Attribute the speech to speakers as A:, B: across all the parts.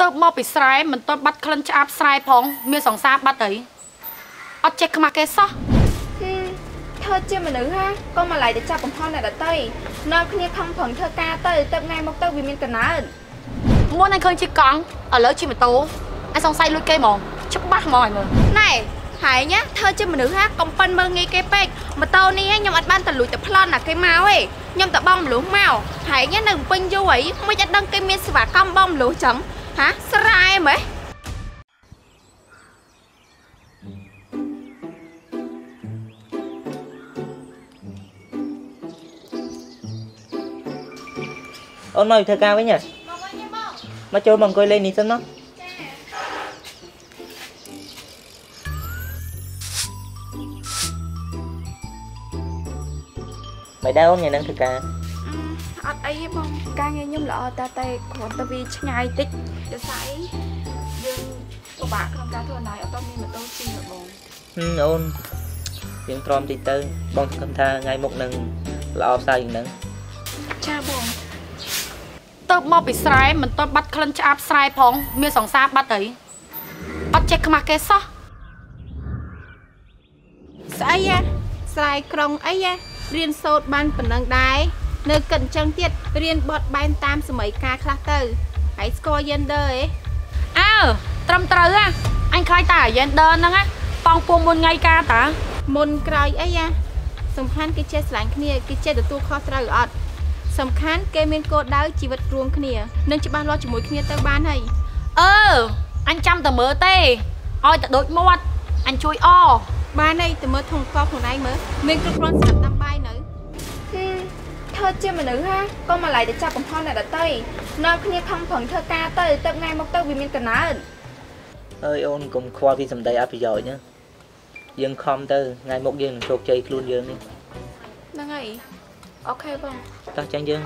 A: ទៅមកពីស្រែមិនទាន់បាត់ក្លិនឆ្អាបស្រែផង មានសង្សារបាត់អីអត់ចេះខ្មាស់គេសោះ
B: ហឹមធ្វើជាមនុស្សហាក៏មកឡៃទៅចាប់បំផន់អ្នកដតីនាំគ្នាខំប្រឹងធ្វើការទៅទៅថ្ងៃមកទៅវាមានកំណើត
A: មុនអញឃើញជិះកង់ឥឡូវជិះម៉ូតូអញសង្ស័យលួចគេហ្មងច្បាស់ហ្មងឲ្យមើល
B: ណែហើយញ៉ាធ្វើជាមនុស្សហាកំប៉ិនមើងងាយគេពេកម៉ូតូនេះខ្ញុំអត់បានទៅលួចទៅប្លន់ណាគេមកទេខ្ញុំទៅបងមលុះមកហើយញ៉ានៅពេញយូរអីមិនអត់ដឹងគេមានសេវាកម្មបងមលុះចឹង ហាស្រែហ្មង
C: អូនមកធ្វើការវិញហ៎
B: មកវិញបង
C: មកចូលមក អង្គុយលេងនេះសិនមកមិនដែរអូនថ្ងៃហ្នឹងធ្វើការ
B: អត់អីទេបងការងារខ្ញុំល្អតែតែគ្រាន់តែវាឆ្ងាយតិចដោយសារអីយើងពិបាកក្នុងការធ្វើអនឡាញអត់ទាន់មានម៉ូតូជិះទេបង
C: ហឹមអូនយើងទ្រាំតិចទៅបងសង្ឃឹមថាថ្ងៃមុខនឹងល្អផ្សាយយ៉ាងហ្នឹង
B: ចាបង
A: ទៅមកពីស្រែមិនទាន់បាត់ក្លិនឆ្អាបស្រែផង មានសង្សារបាត់អីអត់ចេះខ្មាស់គេសោះ
D: ស្អីហ៎ស្រ័យក្រុងអីហ៎រៀនសូត្របានប៉ុណ្ណឹងដែរ នៅគិតអញ្ចឹងទៀតរៀនបត់បែនតាមសម័យកាលខ្លះទៅហើយស្គាល់ gender អេ
A: អើត្រឹមត្រូវហ่ะអញខ្លាចតែ gender ហ្នឹងណាប៉ងពួងមុនថ្ងៃការតា
D: មុនក្រោយអីហ៎សំខាន់គេចេះស្រឡាញ់គ្នាគេចេះទទួលខុសត្រូវអត់សំខាន់គេមានគោលដៅជីវិតរួមគ្នានិងច្បាស់លាស់ជាមួយគ្នាទៅបានហើយ
A: អឺអញចាំតែមើលទេឲ្យតែដូចមាត់អញជួយអ
D: បានហើយទៅមើលធំកប់ខ្លួនឯងមើលមានគ្រប់គ្រាន់សម្រាប់ដាំបាយនៅ
B: ហឹម ធ្វើជាមនុស្សហាក៏មកឡៃទៅចាប់បំផន់អ្នកដតីនាំគ្នាខំប្រឹងធ្វើការទៅទៅថ្ងៃមកទៅវាមានកំណើត
C: អើយអូនកុំខ្វល់ពីសម្ដីអត់ប្រយោជន៍ណាយើងខំទៅថ្ងៃមុខយើងនឹងជោគជ័យខ្លួនយើងនេះ
B: ហ្នឹងហើយអូខេបង
C: តោះចាញ់យើង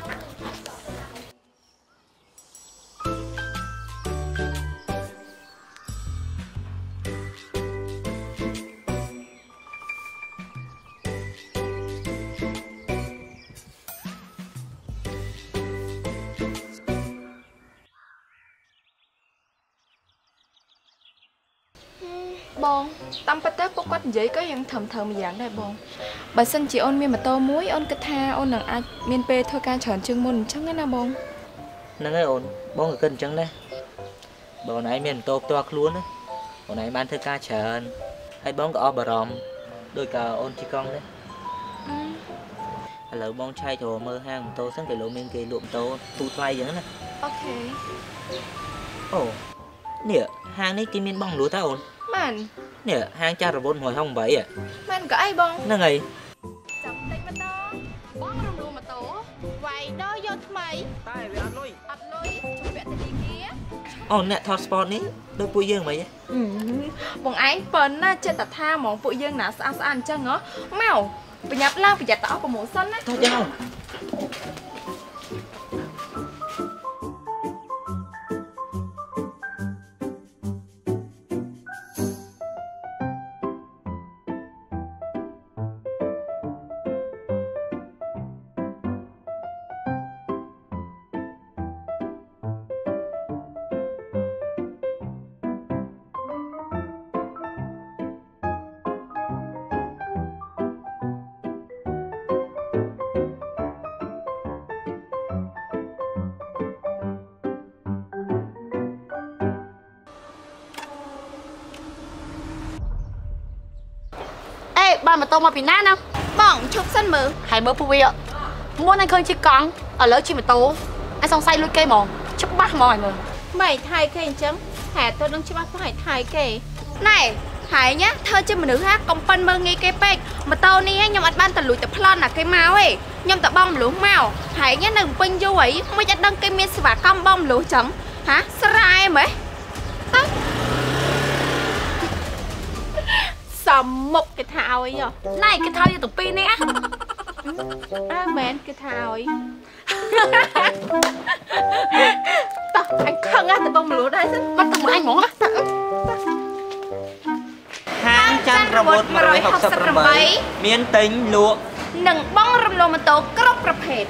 B: បងតាមពិតទៅពួកគាត់និយាយក៏យ៉ាងត្រឹមត្រូវម្យ៉ាងដែរបងបើសិនជាអូនមានម៉ូតូមួយអូនគិតថាអូននឹងអាចមានពេលធ្វើការច្រើនជាងមុនអញ្ចឹងណាបង
C: ហ្នឹងហើយអូនបងក៏គិតអញ្ចឹងដែរបងឯងមានម៉ូតូផ្ទាល់ខ្លួនណាបងឯងបានធ្វើការច្រើនហើយបងក៏អស់បារម្ភដូចកាអូនជិះកង់ដែរឥឡូវបងឆែកទៅមើលហាងម៉ូតូសិនគេលោកមានគេលក់ម៉ូតូទូថ្លៃអញ្ចឹងណា
B: អូខេ
C: អូនេះហាងនេះគេមានបងលក់តើអូន
B: បាន
C: នេះហាងចាស់រវល់168ហ៎
B: បានក៏អីបង
C: ហ្នឹងហើយ
B: ចាំតិចម៉ូតូ
A: បងរំលោះម៉ូតូ
D: វាយដល់យកថ្មី
C: តែវាអត់លុយ
B: អត់លុយជំពាក់ធនាគារ
C: អូអ្នកថត sport នេះដូចពួកយើងមិនហ៎
B: បងឯងប៉ុណ្ណាចិត្តតែថាហ្មងពួកយើងណាស្អាតស្អាតអញ្ចឹងហ៎មកប្រញាប់ឡើងប្រយ័ត្នទៅអស់ប្រម៉ូសិនណា
C: តោះចឹងអូ
A: បានម៉ូតូមកពីណាណា
D: បងឈប់សិនមើល
A: ហើយមើលពួកវាមុនអញឃើញជិះកង់ឥឡូវជិះម៉ូតូអញសង្ស័យលួចគេហ្មងច្បាស់ហ្មងឲ្យមើល
D: មិនថៃគេអញ្ចឹងហេតុទៅនឹងច្បាស់ទៅឲ្យថៃគេ
B: ណែហើយញ៉ាធ្វើជាមនុស្សហាកំប៉ិនមើងងាយគេពេកម៉ូតូនេះខ្ញុំអត់បានទៅលួចទៅប្លន់ណាគេមកទេខ្ញុំទៅបងមលុះមកហើយញ៉ានៅពេញយូរអីមិនអត់ដឹងគេមានសេវាកម្មបងមលុះចឹងហាស្រែហ្មង
D: សំមុខគេថាឲ្យហ៎
A: ណៃគេថយយកទាំងពីរនេះអា
D: អើមែនគេថាឲ្យតោះអញខឹងណាស់ទៅបងមលូដែរសិន
A: បាត់ទៅមួយអញហ្មងណា
C: ហាងច័ន្ទរវត្ត168មានទិញលក់
B: នឹងបងរំលោះម៉ូតូគ្រប់ប្រភេទ